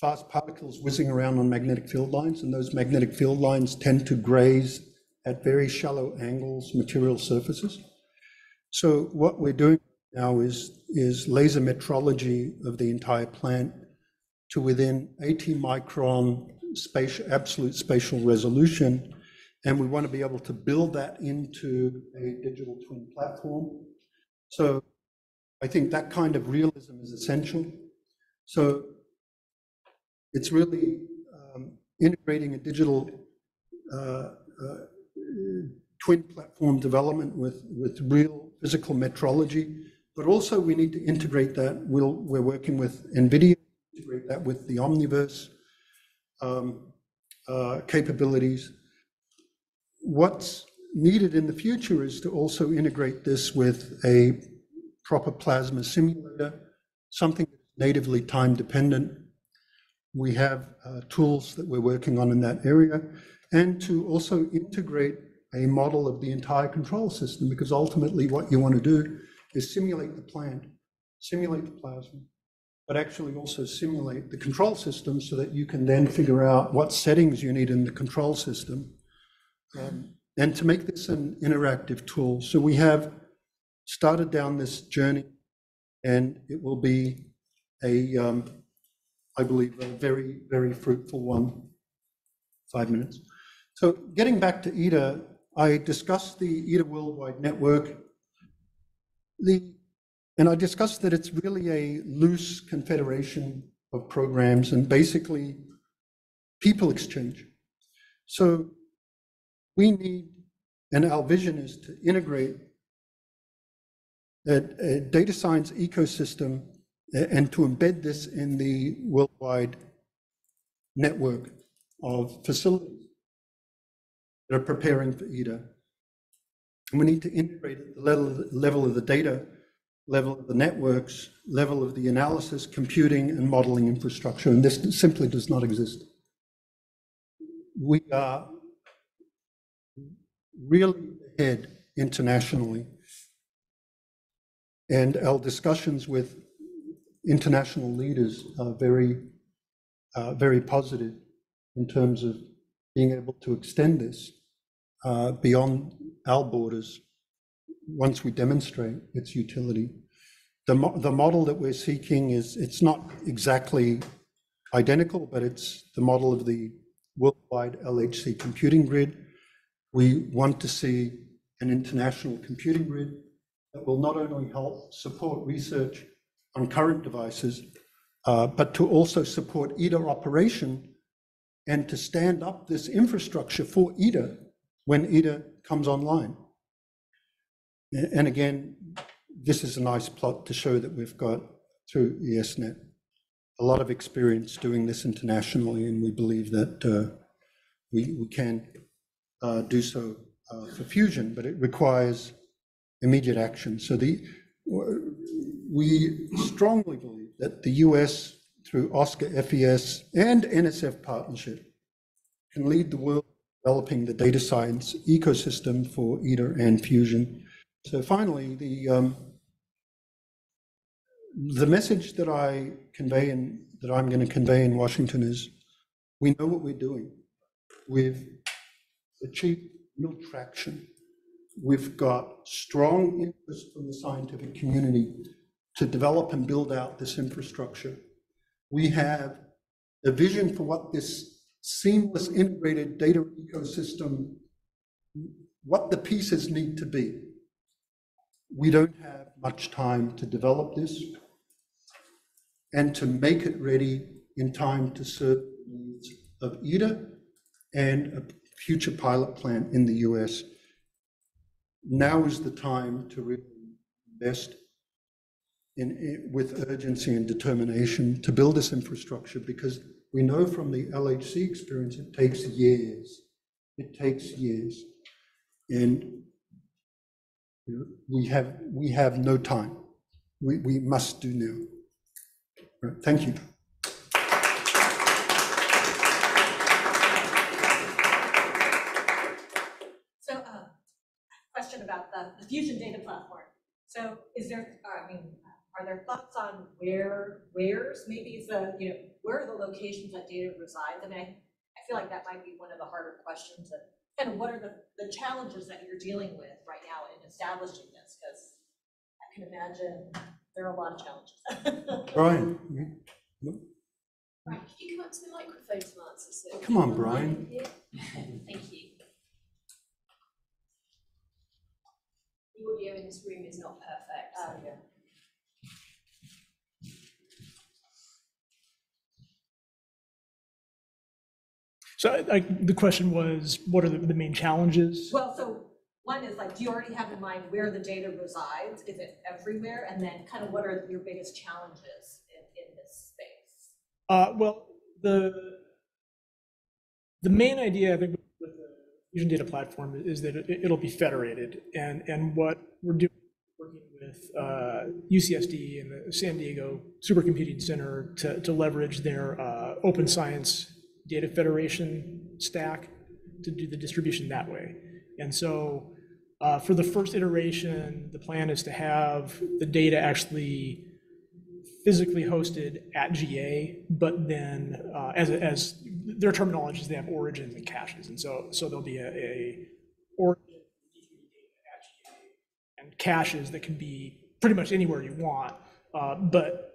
fast particles whizzing around on magnetic field lines, and those magnetic field lines tend to graze at very shallow angles material surfaces. So what we're doing now is, is laser metrology of the entire plant to within 80 micron spatial, absolute spatial resolution. And we want to be able to build that into a digital twin platform. So I think that kind of realism is essential. So it's really um, integrating a digital uh, uh, twin platform development with, with real physical metrology, but also we need to integrate that. We'll, we're working with NVIDIA, integrate that with the Omniverse um, uh, capabilities. What's needed in the future is to also integrate this with a proper plasma simulator, something natively time dependent. We have uh, tools that we're working on in that area, and to also integrate a model of the entire control system, because ultimately what you want to do is simulate the plant, simulate the plasma, but actually also simulate the control system so that you can then figure out what settings you need in the control system. Um, and to make this an interactive tool. So we have started down this journey and it will be a, um, I believe, a very, very fruitful one. Five minutes. So getting back to ITER, I discussed the ITER Worldwide Network. The, and I discussed that it's really a loose confederation of programs and basically people exchange. So we need, and our vision is to integrate a, a data science ecosystem and to embed this in the worldwide network of facilities that are preparing for ITER. And we need to integrate at the level, level of the data, level of the networks, level of the analysis, computing, and modeling infrastructure. And this simply does not exist. We are really ahead internationally. And our discussions with international leaders are very, uh, very positive in terms of being able to extend this uh, beyond our borders once we demonstrate its utility. The, mo the model that we're seeking is, it's not exactly identical, but it's the model of the worldwide LHC computing grid. We want to see an international computing grid that will not only help support research on current devices, uh, but to also support ITER operation and to stand up this infrastructure for ITER when ITER comes online. And again, this is a nice plot to show that we've got through ESNet a lot of experience doing this internationally, and we believe that uh, we, we can uh, do so uh, for fusion, but it requires immediate action. So the we strongly believe that the US, through ASCR FES and NSF partnership, can lead the world developing the data science ecosystem for ITER and Fusion. So finally, the um, the message that I convey and that I'm going to convey in Washington is we know what we're doing. we've achieved real traction. We've got strong interest from the scientific community to develop and build out this infrastructure. We have a vision for what this seamless integrated data ecosystem, what the pieces need to be. We don't have much time to develop this and to make it ready in time to serve the needs of ITER and a future pilot plant in the US. Now is the time to really invest in, with urgency and determination to build this infrastructure because we know from the LHC experience, it takes years. It takes years. And we have, we have no time. We, we must do now. Right, Thank you. So, uh, question about the, the Fusion Data Platform. So is there, uh, I mean, are there thoughts on where, where's maybe the, you know, where are the locations that data resides? I mean, I, I feel like that might be one of the harder questions and kind of what are the, the challenges that you're dealing with right now establishing this? Because I can imagine there are a lot of challenges. Brian, you- Right, could you come up to the microphone to answer, so. Come on, Brian. can? Thank you. The audio in this room is not perfect. Uh, yeah. So I- I, the question was, what are the, the main challenges? Well, so one is like, do you already have in mind where the data resides? Is it everywhere? And then kind of what are your biggest challenges in, in this space? Uh, well, the, the main idea, I think, with the Fusion Data Platform is that it, it'll be federated. And, and what we're doing, working with uh, UCSD and the San Diego Supercomputing Center to, to leverage their uh, open science data federation stack to do the distribution that way. And so uh, for the first iteration, the plan is to have the data actually physically hosted at GA, but then uh, as, as their terminology is they have origins and caches. And so, so there'll be a, a origin and caches that can be pretty much anywhere you want. Uh, but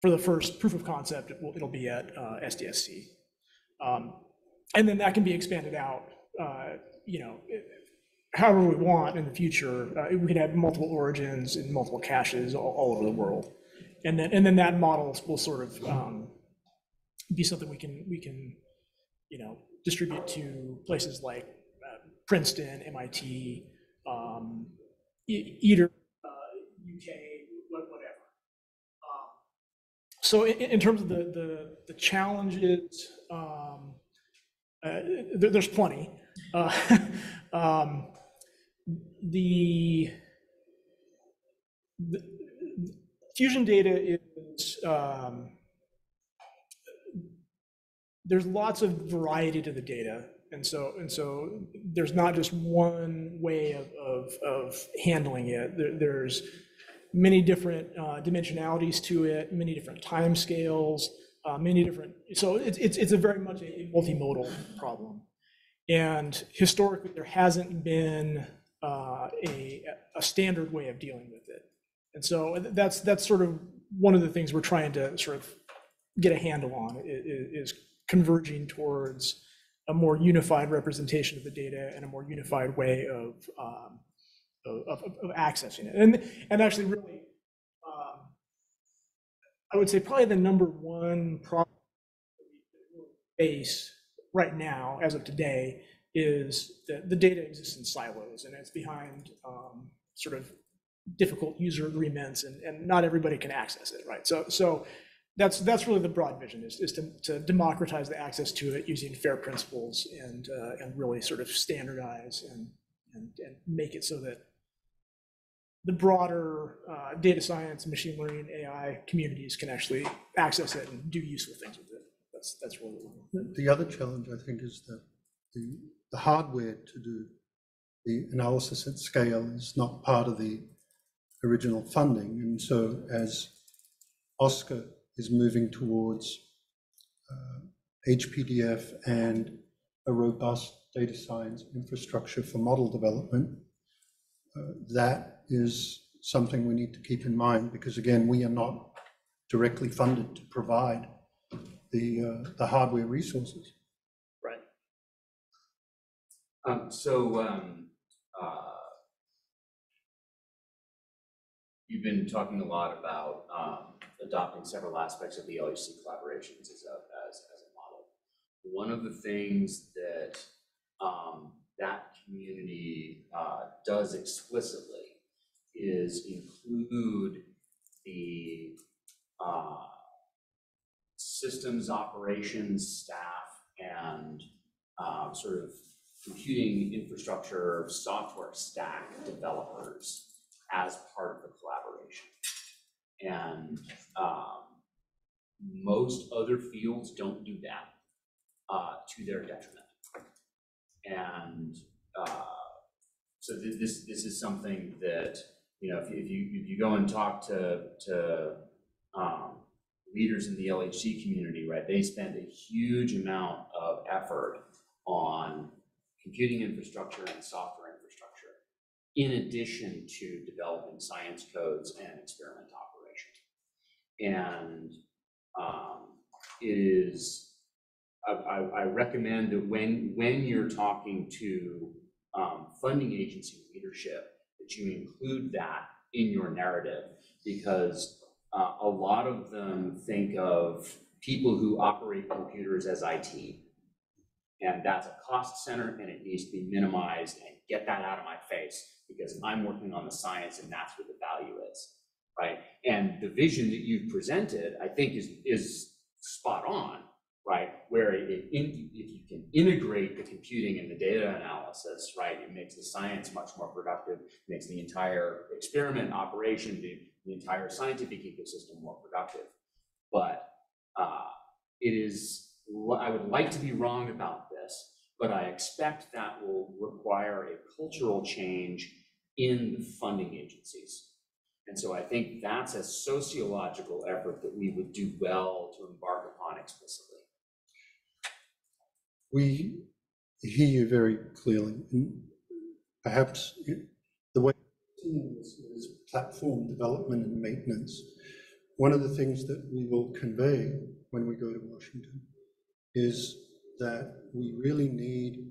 for the first proof of concept, it will, it'll be at uh, SDSC. Um, and then that can be expanded out, uh, you know, however we want in the future. Uh, we can have multiple origins and multiple caches all, all over the world. And then, and then that model will sort of um, be something we can, we can, you know, distribute to places like uh, Princeton, MIT, um, either uh, UK, whatever. Um, So in, in terms of the, the, the challenges, um, uh, there, there's plenty. Uh, um, the, the fusion data is um, there's lots of variety to the data. And so and so there's not just one way of, of, of handling it. There, there's many different uh, dimensionalities to it many different time scales uh, many different so it's, it's, it's a very much a multimodal problem. And historically there hasn't been uh, a, standard way of dealing with it and so that's that's sort of one of the things we're trying to sort of get a handle on is converging towards a more unified representation of the data and a more unified way of um, of, accessing it. And and actually, really, um, I would say probably the number one problem face right now, as of today, is that the data exists in silos and it's behind um, sort of difficult user agreements and, and not everybody can access it, right? So, so that's, that's really the broad vision is, is to, to democratize the access to it using fair principles and, uh, and really sort of standardize and, and, and make it so that the broader uh, data science, machine learning, AI communities can actually access it and do useful things with it. That's, that's really The other challenge, I think, is that the, the hardware to do the analysis at scale is not part of the original funding. And so as ASCR is moving towards uh, HPDF and a robust data science infrastructure for model development, uh, that is something we need to keep in mind, because again, we are not directly funded to provide the, uh, the hardware resources. Um, so, um, uh, you've been talking a lot about, um, adopting several aspects of the LHC collaborations as a, as, as a model. One of the things that, um, that community, uh, does explicitly is include the, uh, systems operations staff and, um, sort of computing infrastructure, software stack developers as part of the collaboration. And um, most other fields don't do that uh, to their detriment. And uh, so thi- this, this is something that, you know, if you, if you, if you go and talk to, to um, leaders in the LHC community, right, they spend a huge amount of effort on computing infrastructure and software infrastructure, in addition to developing science codes and experiment operations. And um, it is, I, I, recommend that when, when you're talking to um, funding agency leadership, that you include that in your narrative, because uh, a lot of them think of people who operate computers as IT. And that's a cost center and it needs to be minimized and get that out of my face because I'm working on the science and that's where the value is, right? And the vision that you've presented, I think is, is spot on, right? Where it, in- if you can integrate the computing and the data analysis, right? It makes the science much more productive, makes the entire experiment operation, the, the entire scientific ecosystem more productive. But, uh, it is, I would like to be wrong about but I expect that will require a cultural change in the funding agencies. And so I think that's a sociological effort that we would do well to embark upon explicitly. We hear you very clearly, and perhaps the way is platform development and maintenance. One of the things that we will convey when we go to Washington is that we really need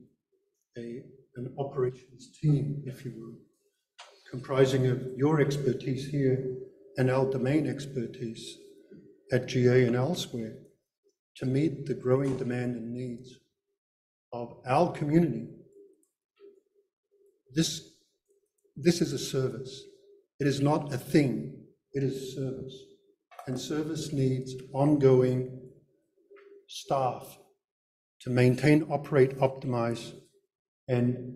a, an operations team, if you will, comprising of your expertise here and our domain expertise at GA and elsewhere to meet the growing demand and needs of our community. This, this is a service. It is not a thing, it is service. And service needs ongoing staff to maintain, operate, optimize, and,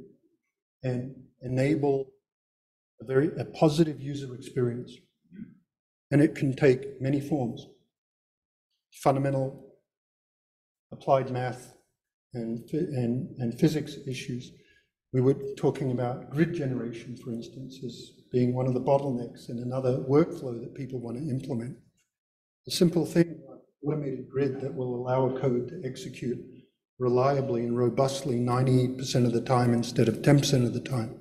and enable a very, a positive user experience. And it can take many forms. Fundamental applied math and, and, and physics issues. We were talking about grid generation, for instance, as being one of the bottlenecks in another workflow that people want to implement. A simple thing, like automated grid that will allow a code to execute reliably and robustly 90% of the time instead of 10% of the time.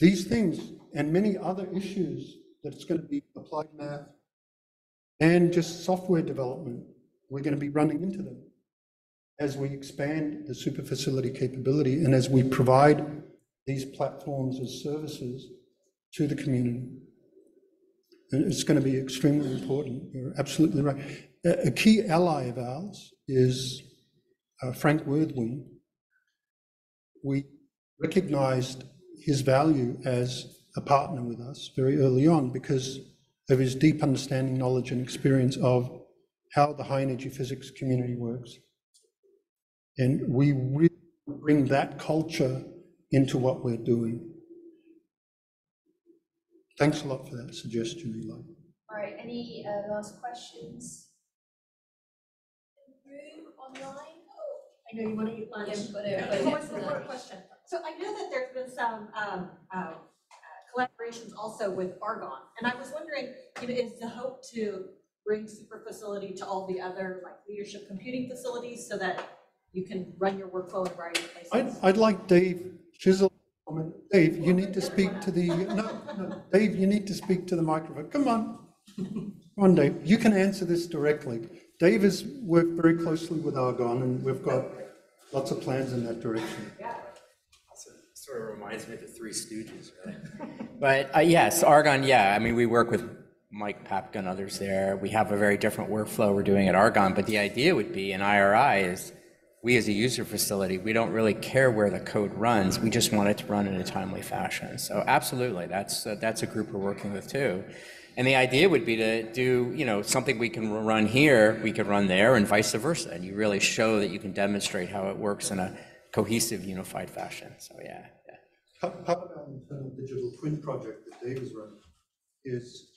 These things and many other issues that it's going to be applied math and just software development, we're going to be running into them as we expand the super facility capability and as we provide these platforms as services to the community. And it's going to be extremely important. You're absolutely right. A key ally of ours is uh, Frank Würthwein. We recognized his value as a partner with us very early on because of his deep understanding, knowledge, and experience of how the high energy physics community works. And we really bring that culture into what we're doing. Thanks a lot for that suggestion, Eli. All right, any uh, last questions? Room, online? Oh, know you want to eat lunch, but. Yeah, but- Before, before question, so I know that there's been some, um, uh, uh, collaborations also with Argonne, and I was wondering, you know, is the hope to bring super facility to all the other, like, leadership computing facilities so that you can run your workflow in a variety of I'd. I'd like Dave Schissel, comment. Dave, you need to speak to the, no, no, Dave, you need to speak to the microphone. Come on. Come on, Dave, you can answer this directly. Dave has worked very closely with Argonne, and we've got lots of plans in that direction. Yeah. Sort of reminds me of the Three Stooges, right? But uh, yes, Argonne, yeah, I mean, we work with Mike Papka and others there. We have a very different workflow we're doing at Argonne, but the idea would be in IRI is we as a user facility, we don't really care where the code runs. We just want it to run in a timely fashion. So absolutely, that's, uh, that's a group we're working with too. And the idea would be to do, you know, something we can run here, we could run there and vice versa. And you really show that you can demonstrate how it works in a cohesive, unified fashion. So yeah, yeah. Part part of internal digital twin project that Dave is running is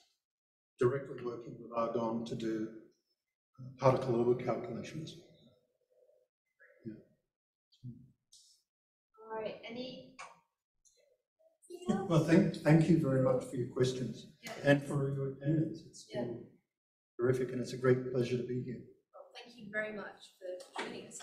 directly working with Argonne to do uh, particle orbit calculations. All right, any? Well, thank, thank you very much for your questions Yeah. and for your attendance. It's been terrific, and it's a great pleasure to be here. Well, thank you very much for joining us